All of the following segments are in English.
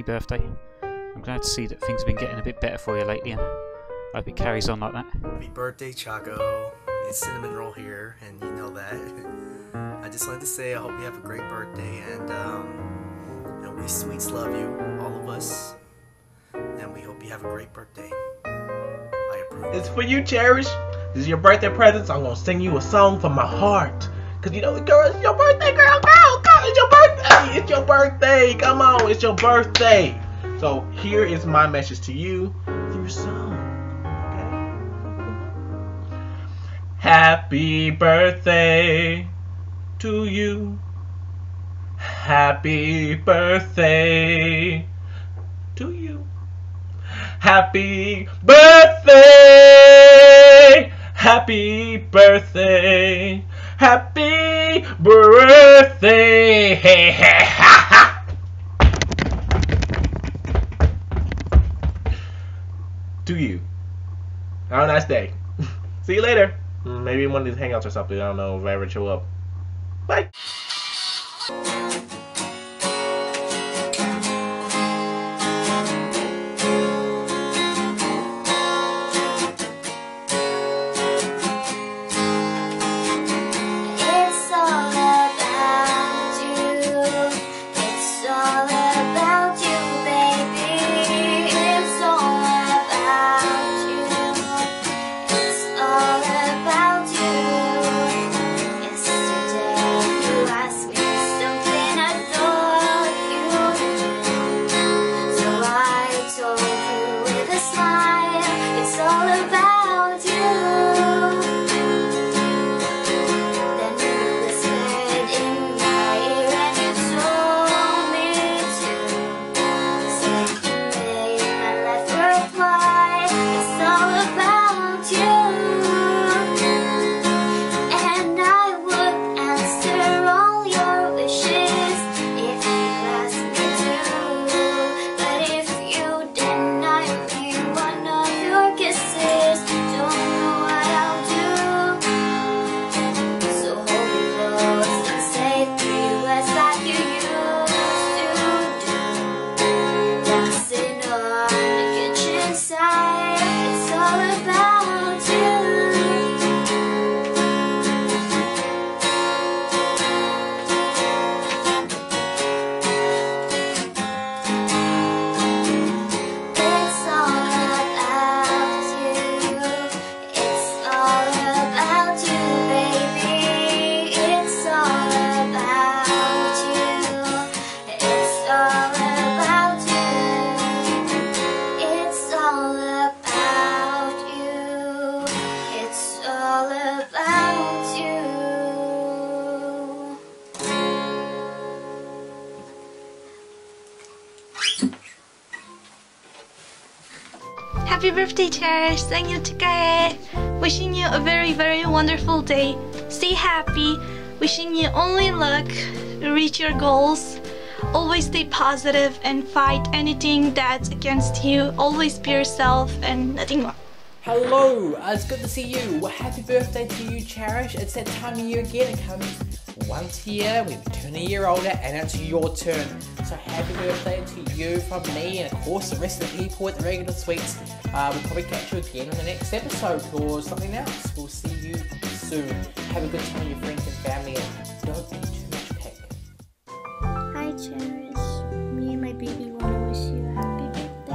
Happy birthday. I'm glad to see that things have been getting a bit better for you lately and I hope it carries on like that. Happy birthday, Choco. It's Cinnamon Roll here, and you know that. I just wanted to say I hope you have a great birthday, and, um, and we sweets love you, all of us, and we hope you have a great birthday. I approve. It's for you, Cherish. This is your birthday present. I'm gonna sing you a song from my heart. Cause you know, girl, it's your birthday, girl, girl, it's your birthday, it's your birthday. Come on, it's your birthday. So here is my message to you song. Okay. Happy birthday to you. Happy birthday to you. Happy birthday! Happy birthday! Happy birthday! to you. Have a nice day. See you later. Maybe one of these hangouts or something. I don't know if I ever show up. Bye. Happy birthday, Cherish! 생일 축하해! Wishing you a very, very wonderful day. Stay happy. Wishing you only luck. Reach your goals. always stay positive and fight anything that's against you. Always be yourself and nothing more. Hello, uh, it's good to see you. Well, happy birthday to you, Cherish. It's that time of year again. It comes once a year. We turn a year older, and it's your turn. So happy birthday to you from me, and of course the rest of the people at the Regular Sweets. Uh, we'll probably catch you again on the next episode or something else. We'll see you soon. Have a good time with your friends and family, and don't eat too much cake. Hi, Cherish. Me and my baby want to wish you a happy birthday.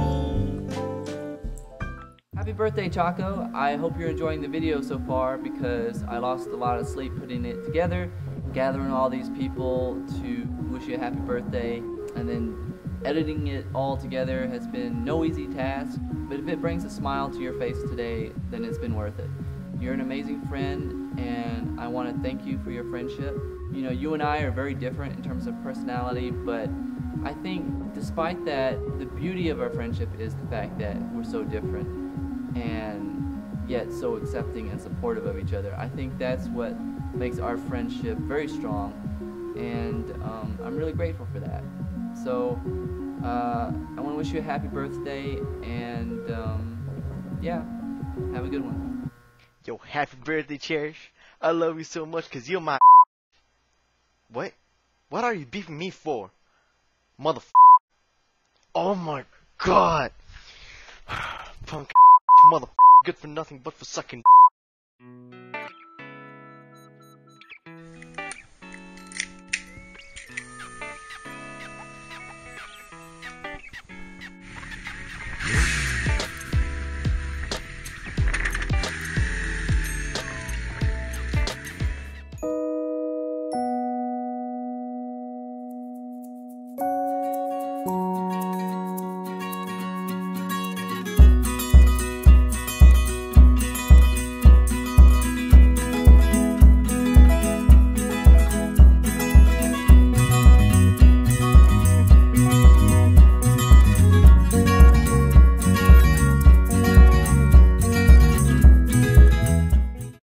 Happy birthday, Choco. I hope you're enjoying the video so far because I lost a lot of sleep putting it together, gathering all these people to wish you a happy birthday, and then editing it all together has been no easy task, but if it brings a smile to your face today, then it's been worth it. You're an amazing friend, and I want to thank you for your friendship. You know, you and I are very different in terms of personality, but I think despite that, the beauty of our friendship is the fact that we're so different and yet so accepting and supportive of each other. I think that's what makes our friendship very strong, and um, I'm really grateful for that. So uh, I want to wish you a happy birthday, and um, yeah, have a good one. Yo, happy birthday, Cherish. I love you so much because you're my. What? What are you beefing me for? Mother. Oh my god. Punk. Mother. Good for nothing but for sucking.